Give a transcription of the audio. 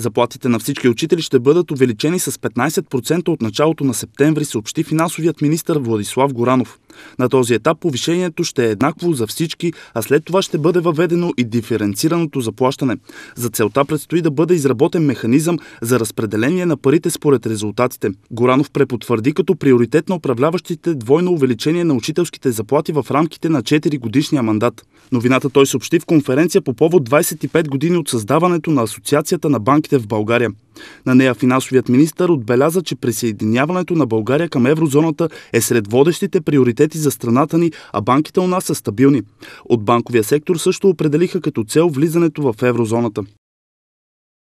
Заплатите на всички учители ще бъдат увеличени с 15% от началото на септември, съобщи финансовият министр Владислав Горанов. На този етап повишението ще е еднакво за всички, а след това ще бъде въведено и диференцираното заплащане. За целта предстои да бъде изработен механизъм за разпределение на парите според резултатите. Горанов препотвърди като приоритет на управляващите двойно увеличение на учителските заплати в рамките на 4 годишния мандат. Новината той съобщи в конференция по повод 25 години от създаването на Асоциацията на банките в България. На нея финансовият министр отбеляза, че присъединяването на България към еврозоната е сред водещите приоритети за страната ни, а банките у нас са стабилни. От банковия сектор също определиха като цел влизането в еврозоната.